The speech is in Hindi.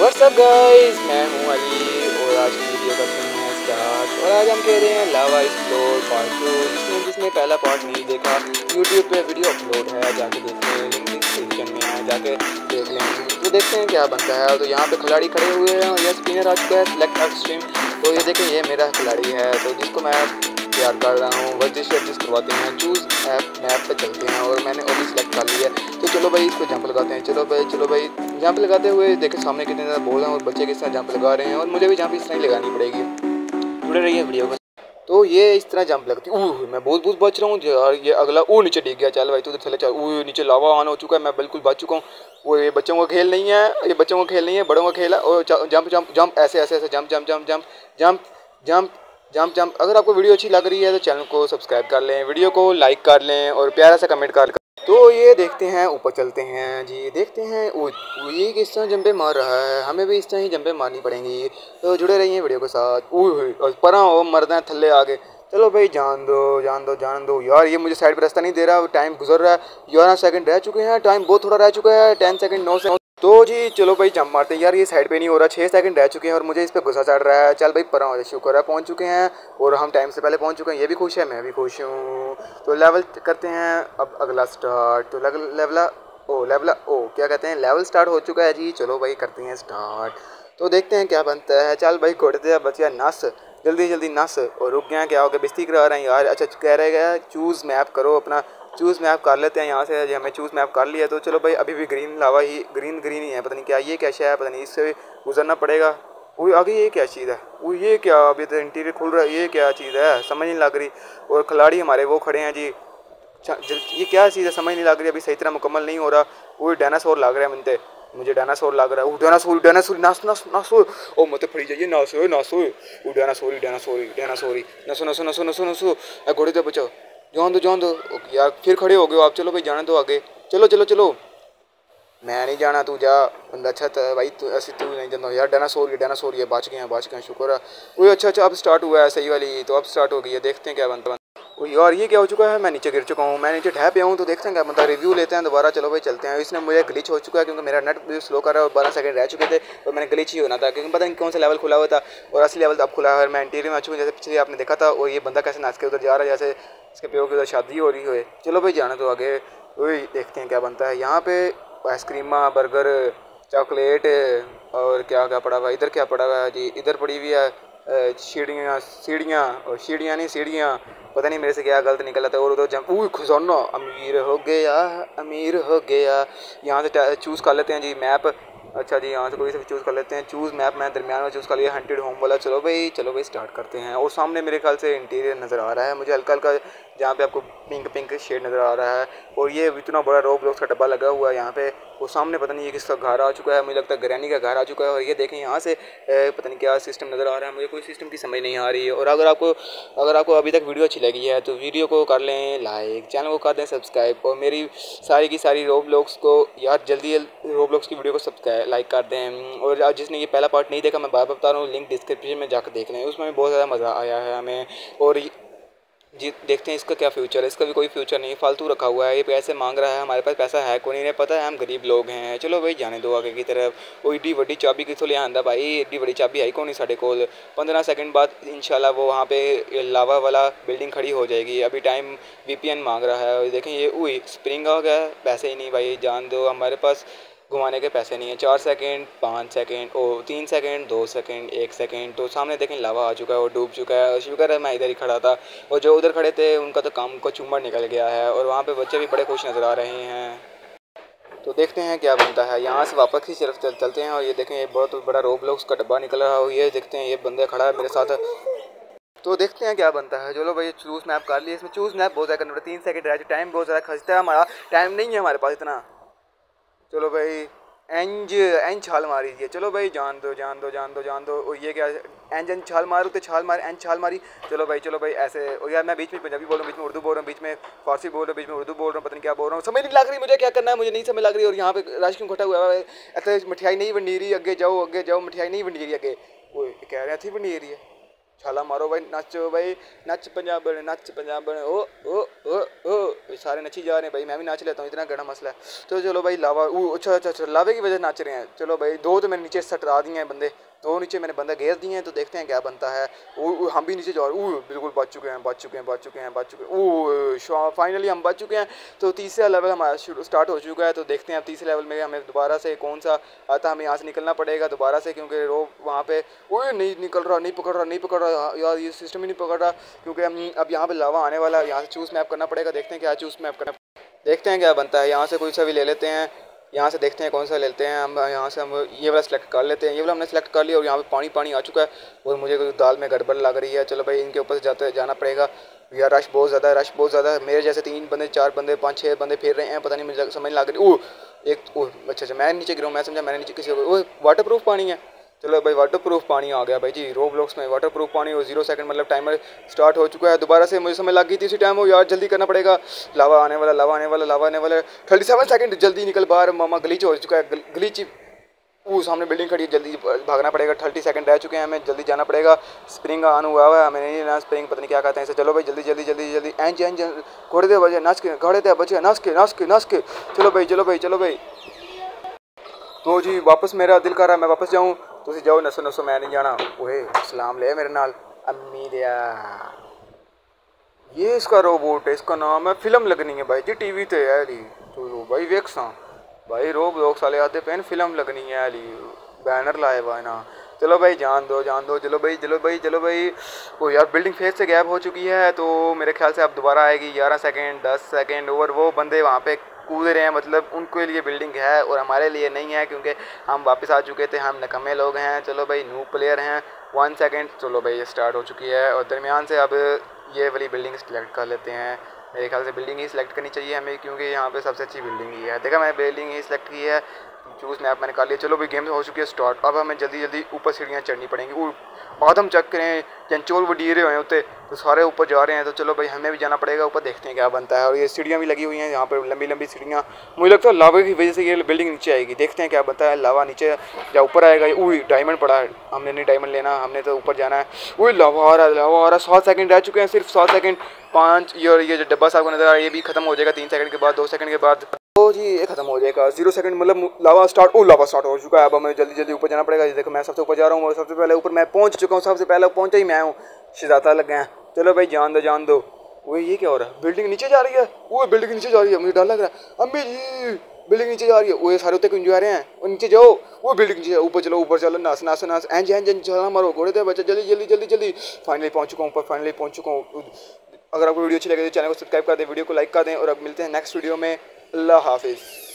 व्हाट्सअप गाइस मैं हूँ अली और आज की वीडियो करते हैं स्टार्ट और आज हम कह रहे हैं लावा एक्सप्लोर पार्ट टू जिसने जिसने पहला पार्ट नहीं देखा। यूट्यूब पे वीडियो अपलोड है, जाके देखते हैं। डिस्क्रिप्शन में है, जाके देख लें। तो देखते हैं क्या बनता है। तो यहाँ पे खिलाड़ी खड़े हुए हैं और यह स्पिनर आ चुका है सिलेक्ट स्ट्रीम तो ये देखें, ये मेरा खिलाड़ी है। तो जिसको मैं तैयार कर रहा हूँ। वर्जिश वर्जिश करवाते हैं चूज़ ऐप मैप पे चलते हैं और मैंने भी सिलेक्ट कर लिया। है तो चलो भाई, इसको जंप लगाते हैं। चलो भाई चलो भाई जंप लगाते हुए देखे सामने कितने ज़्यादा बोल रहे हैं और बच्चे किस तरह जंप लगा रहे हैं। और मुझे भी जंप इस तरह ही लगानी पड़ेगी। जुड़े रहिए वीडियो में तो ये इस तरह जंप लगती है। मैं बहुत बहुत बच रहा हूँ। यार, ये अगला ओ नीचे डिग गया। चल भाई, तू चले चल। ऊ नीचे लावा ऑन हो चुका है। मैं बिल्कुल बच चुका हूँ। वो ये बच्चों का खेल नहीं है। ये बच्चों का खेल नहीं है। बड़ों का खेल है। और जंप जंप जंप ऐसे ऐसे ऐसे jump jump jump jump jump jump jump jump अगर आपको वीडियो अच्छी लग रही है तो चैनल को सब्सक्राइब कर लें, वीडियो को लाइक कर लें और प्यारा सा कमेंट कर लें। तो ये देखते हैं, ऊपर चलते हैं जी। देखते हैं वो ये किस तरह जंपे मार रहा है? हमें भी इस तरह ही जंपे मारनी पड़ेंगी। तो जुड़े रहिए वीडियो के साथ। और परा हो मरदा है थल्ले आगे। चलो भाई, जान दो जान दो जान दो। यार, ये मुझे साइड पर रास्ता नहीं दे रहा टाइम गुजर रहा है। ग्यारह सेकंड रह चुके हैं टाइम बहुत थोड़ा रह चुका है। टेन सेकंड नौ सेकंड तो जी, चलो भाई, जंप मारते हैं। यार, ये साइड पे नहीं हो रहा। छः सेकंड रह चुके हैं और मुझे इस पर गुस्सा चढ़ रहा है। चल भाई, पर शुक्र है पहुँच चुके हैं और हम टाइम से पहले पहुँच चुके हैं। ये भी खुश है, मैं भी खुश हूँ। तो लेवल करते हैं। अब अगला स्टार्ट तो लेवला ओ लेवला ओ, क्या कहते हैं? लेवल स्टार्ट हो चुका है जी। चलो भाई, करते हैं स्टार्ट तो देखते हैं क्या बनता है। चल भाई दिया बचिया, नस। जल्दी जल्दी नस। और रुक गया क्या हो गया? बिस्ती करा रहे हैं यार। अच्छा कह रहे हैं चूज़ मैप करो अपना। चूज़ मैप कर लेते हैं यहाँ से जो हमें चूज़ मैप कर लिया तो चलो भाई, अभी भी ग्रीन लावा ही ग्रीन ग्रीन ही है, पता नहीं क्या ये क्या है, पता नहीं, इससे गुजरना पड़ेगा। वो आगे ये क्या चीज़ है? वो ये क्या, अभी तो इंटीरियर खुल रहा है, ये क्या चीज़ है? समझ नहीं लग रही। और खिलाड़ी हमारे वो खड़े हैं जी। ये क्या चीज़ है, समझ नहीं लग रही, अभी सही तरह मुकम्मल नहीं हो रहा। वो डायनासोर लग रहा है मुझे मुझे डायनासोर लग रहा है। डायनासोर डायनासोर नास नास नासो ओ, मत फड़ी जाइए नासो नासो वो डायनासोर डायनासोर डायनासोर नसो नसो नसो नसो नसो घोड़े तो बचाओ। जान दो जान दो यार, फिर खड़े हो गए आप। चलो भाई, जाने दो आगे। चलो चलो चलो। मैं नहीं जाना, तू जा। बंदा अच्छा था। भाई, तू ऐसे तू नहीं जाना। यार, डायनासोर ये डायनासोर ये बच गए हैं, बच गए शुक्र है। वो अच्छा अच्छा अब स्टार्ट हुआ है। सही वाली। तो अब स्टार्ट हो गई है। देखते हैं क्या बनता ओ यार, ये क्या हो चुका है? मैं नीचे गिर चुका हूँ। मैं नीचे ढह पे हूँ तो देखते हैं क्या मतलब रिव्यू लेते हैं दोबारा। चलो भाई, चलते हैं। इसने मुझे ग्लिच हो चुका है, क्योंकि मेरा नेट भी स्लो कर रहा है और बारह सेकंड रह चुके थे और मैंने ग्लिच ही होना था। क्योंकि पता नहीं कौन सा लेवल खुला हुआ था। और असली लेवल अब खुला है। मैं इंटीरियर में आ चुका जैसे पिछले आपने देखा था। और ये बंदा कैसे नाच के उधर जा रहा है, जैसे इसके प्यो की उधर शादी हो रही हो चलो भाई जाना तो आगे। वही देखते हैं क्या बनता है। यहाँ पे आइसक्रीमा, बर्गर, चॉकलेट और क्या क्या पड़ा हुआ इधर क्या पड़ा हुआ है जी? इधर पड़ी हुई है सीढ़ियाँ सीढ़ियाँ और सीढ़ियाँ नहीं, सीढ़ियाँ। पता नहीं मेरे से क्या गलत निकला था और उधर जम ऊ खुजाना, अमीर हो गया, अमीर हो गया। यहाँ से चूज़ कर लेते हैं जी, मैप। अच्छा जी, यहाँ से कोई से चूज़ कर लेते हैं। चूज़ मैप मैं दरमियान में चूज़ कर लिया। हंटेड होम वाला। चलो भाई चलो भाई स्टार्ट करते हैं। और सामने मेरे ख्याल से इंटीरियर नज़र आ रहा है। मुझे हल्का हल्का जहाँ पे आपको पिंक पिंक शेड नज़र आ रहा है। और ये इतना बड़ा रोब ब्लॉक्स का डब्बा लगा हुआ है यहाँ पे। वो सामने पता नहीं ये किसका घर आ चुका है, मुझे लगता है ग्रैनी का घर आ चुका है। और ये देखें यहाँ से पता नहीं क्या सिस्टम नज़र आ रहा है। मुझे कोई सिस्टम की समझ नहीं आ रही है। और अगर आपको अगर आपको अभी तक वीडियो अच्छी लगी है तो वीडियो को कर लें लाइक चैनल को कर दें सब्सक्राइब और मेरी सारी की सारी रोब ब्लॉक्स को यार जल्दी रोब ब्लॉक्स की वीडियो को सब्सक्राइब लाइक कर दें। और जिसने ये पहला पार्ट नहीं देखा, मैं बार बार बता रहा हूँ लिंक डिस्क्रिप्शन में जाकर देख लें। उसमें बहुत ज़्यादा मज़ा आया है हमें। और जी देखते हैं इसका क्या फ्यूचर है। इसका भी कोई फ्यूचर नहीं फालतू रखा हुआ है। ये पैसे मांग रहा है। हमारे पास पैसा है कोई नहीं है पता है हम गरीब लोग हैं। चलो भाई जाने दो आगे की तरफ़। वो एड्डी वड्डी चाबी कितों ले आंदा भाई? एड्डी बड़ी चाबी आई कौन नहीं साढ़े को पंद्रह सेकंड बाद इंशाल्लाह वो वहाँ पे लावा वाला बिल्डिंग खड़ी हो जाएगी। अभी टाइम वी मांग रहा है। देखें ये हुई स्प्रिंग आ गया पैसे ही नहीं भाई। जान दो। हमारे पास घुमाने के पैसे नहीं है। चार सेकेंड, पाँच सेकेंड, ओ, तीन सेकेंड, दो सेकेंड, एक सेकेंड। तो सामने देखें, लावा आ चुका है और डूब चुका है। और शुक्र है मैं इधर ही खड़ा था। और जो उधर खड़े थे, उनका तो काम को चुम्बर निकल गया है। और वहाँ पर बच्चे भी बड़े खुश नज़र आ रहे हैं। तो देखते हैं क्या बनता है। यहाँ से वापस की तरफ़ चल, चलते हैं। और ये देखें, ये बहुत बड़ा रोब ब्लॉक्स का डब्बा निकल रहा है। ये देखते हैं, ये बंदे खड़ा है मेरे साथ। तो देखते हैं क्या बनता है। चलो भाई चूज़ मैप कर लिए। इसमें चूज़ मैप बहुत ज़्यादा करना तीन सेकंड रह टाइम बहुत ज़्यादा खर्चता है हमारा टाइम नहीं है हमारे पास इतना। चलो भाई एंज एंज छाल मारी थी चलो भाई, जान दो जान दो जान दो जान दो। ये क्या एंज एंज छाल मारू तो छाल मार एंज छाल मारी। चलो भाई चलो भाई, ऐसे और यार, मैं बीच में पंजाबी बोल रहा हूँ, बीच में उर्दू बोल रहा हूँ, बीच में फारसी बोल रहा हूँ, बीच में उर्दू बोल रहा हूँ, पता नहीं क्या बोल रहा हूँ। समझ नहीं लग रही मुझे क्या करना है, मुझे नहीं समझ लग रही और यहाँ पे राश क्यों खटा हुआ है ऐसे मिठाई नहीं बनी रही अगे जाओ अगे जाओ, मिठाई नहीं बनी रही अगे वो कह रहे हैं थे बनी रही है। छाला मारो भाई नच भाई नच पंजाब नच पंजाब ओ ओ ओ ओ सारे नची जा रहे हैं भाई, मैं भी नाच लेता हूँ, इतना गड़ा मसला है। तो चलो भाई, लावा अच्छा अच्छा अच्छा लावे की वजह नाच रहे हैं। चलो भाई, दो तो मैंने नीचे सटरा दिए हैं बंदे। दो नीचे मैंने बंदा घेर दिए हैं तो देखते हैं क्या बनता है। वो हम भी नीचे जा रहे बिल्कुल बच चुके हैं, बच चुके हैं, बच चुके हैं, बच चुके हैं। ओ फाइनली हम बच चुके हैं। तो तीसरा लेवल हमारा स्टार्ट हो चुका है तो देखते हैं अब तीसरे लेवल में हमें दोबारा से कौन सा आता हमें यहाँ से निकलना पड़ेगा दोबारा से, क्योंकि रो, वहाँ पे वो नहीं निकल रहा, नहीं पकड़ रहा, नहीं पकड़ रहा। यार, ये सिस्टम ही नहीं पकड़ रहा, क्योंकि हम अब यहाँ पर लावा आने वाला है, यहाँ से चूज़ मैप करना पड़ेगा, देखते हैं क्या चूज़ मैप करना देखते हैं क्या बनता है, यहाँ से कोई सा भी ले लेते हैं। यहाँ से देखते हैं कौन सा लेते हैं, हम यहाँ से हम ये वाला सेलेक्ट कर लेते हैं, ये वाला हमने सेलेक्ट कर लिया और यहाँ पे पानी पानी आ चुका है। और मुझे दाल में गड़बड़ लग रही है, चलो भाई इनके ऊपर से जाते, जाना पड़ेगा। यार रश बहुत ज़्यादा है रश बहुत ज़्यादा है। मेरे जैसे तीन बंदे, चार बंदे, पाँच छः बंदे फिर रहे हैं, पता नहीं मुझे समझ लग रही। ओह, एक, ओह अच्छा अच्छा मैं नीचे गिरा, मैं समझा मैंने नीचे किसी वो वाटर प्रूफ पानी है। चलो भाई वाटर प्रूफ पानी आ गया भाई जी। रो ब्लॉक्स में वाटर प्रूफ पानी और ज़ीरो सेकंड मतलब टाइमर स्टार्ट हो चुका है। दोबारा से मुझे समय लग गई थी उसी टाइम वो यार जल्दी करना पड़ेगा। लावा आने वाला, लावा आने वाला, लावा आने वाला। थर्टी सेवन सेकेंड जल्दी निकल बाहर। मामा गलीच हो चुका है। गलीच वो सामने बिल्डिंग खड़ी है। जल्दी भागना पड़ेगा। थर्टी सेकंड रह चुके हैं हमें। जल्दी जाना पड़ेगा। स्प्रिंग ऑन हुआ हुआ है। हमें नहीं ना स्प्रिंग पता नहीं क्या कहते हैं इसे। चलो भाई, जल्दी जल्दी जल्दी जल्दी। एंज एंज घोड़े दे बजे नस के, घोड़े दे बचे नस के नस के नस के। चलो भाई चलो भाई चलो भाई। तो जी, वापस मेरा दिल कर रहा है। मैं वापस जाऊँ। ਤੁਸੀਂ ਜਾਓ ਨਸੋ ਨਸੋ ਮੈਂ नहीं जाना ओए सलाम ले मेरे नाल अम्मी दिया ये इसका रोबोट है इसका नाम है फिल्म लगनी है भाई जी टीवी ते है ली चलो भाई वेख सा भाई रोब लोग साले आते पेन फिल्म लगनी है ली बैनर लाए हुआ ना चलो भाई जान दो जान दो चलो भाई चलो भाई चलो भाई वो यार बिल्डिंग फेस से गैप हो चुकी है तो मेरे ख्याल से अब दोबारा आएगी ग्यारह सेकेंड दस सेकेंड और वो बंदे वहाँ पे कूद रहे हैं मतलब उनके लिए बिल्डिंग है और हमारे लिए नहीं है क्योंकि हम वापस आ चुके थे, हम नकमे लोग हैं। चलो भाई न्यू प्लेयर हैं। वन सेकेंड चलो भाई, ये स्टार्ट हो चुकी है और दरमियान से अब ये वाली बिल्डिंग सेलेक्ट कर लेते हैं। मेरे ख्याल से बिल्डिंग ही सिलेक्ट करनी चाहिए हमें क्योंकि यहाँ पे सबसे अच्छी बिल्डिंग ही है। देखा मैं बिल्डिंग ही सिलेक्ट की है। चूज़ मैप मैंने कर लिया। चलो भाई गेम हो चुकी है स्टार्ट अब हमें जल्दी जल्दी ऊपर सीढ़ियाँ चढ़नी पड़ेंगी। आदम चेक करें चंचोल वडीरे हुए होते तो सारे ऊपर जा रहे हैं तो चलो भाई हमें भी जाना पड़ेगा, ऊपर देखते हैं क्या बनता है। और ये सीढ़ियाँ भी लगी हुई हैं, यहाँ पर लंबी लंबी सीढ़ियाँ। मुझे लगता है लावा की वजह से ये बिल्डिंग नीचे आएगी। देखते हैं क्या बनता है। लावा नीचे या ऊपर आएगा वही डायमंड पड़ा है। हमने नहीं डायमंड लेना, हमने तो ऊपर जाना है। वही लावा आ रहा है, लावा आ रहा है। सात सेकंड रह चुके हैं, सिर्फ़ सात सेकंड पाँच, ये और ये जो डब्बा साहब को नज़र आ रहा है, ये भी खत्म हो जाएगा तीन सेकंड के बाद, दो सेकंड के बाद। जी, ये खत्म हो जाएगा। ज़ीरो सेकंड मतलब लावा स्टार्ट ओ लावा स्टार्ट हो चुका है। अब हमें जल्दी जल्दी ऊपर जाना पड़ेगा। देखो, मैं सबसे ऊपर जा रहा हूँ और सबसे पहले ऊपर मैं पहुँच चुका हूँ। सबसे पहले पहुँचा ही मैं हूँ। शिजाता लग गए चलो भाई, जान दो जान दो। वो ये क्या हो रहा है? बिल्डिंग नीचे जा रही है? वो बिल्डिंग नीचे जा रही है। मुझे डर लग रहा है। अम्मी जी बिल्डिंग नीचे जा रही है। वो सारे उत्ते क्यों जा रहे हैं? वो नीचे जाओ। वो बिल्डिंग नीचे ऊपर चलो ऊपर चलो। नास नास नास एंज एंज एंज चला, मारो। घोड़े थे बच्चे, जल्दी जल्दी जल्दी जल्दी। फाइनली पहुँच चुका हूँ ऊपर फाइनली पहुँच चुका हूँ। अगर आपको वीडियो अच्छी लगे तो चैनल को सब्सक्राइब कर दें, वीडियो को लाइक कर दें। और अब मिलते हैं नेक्स्ट वीडियो में। अल्लाह हाफिज़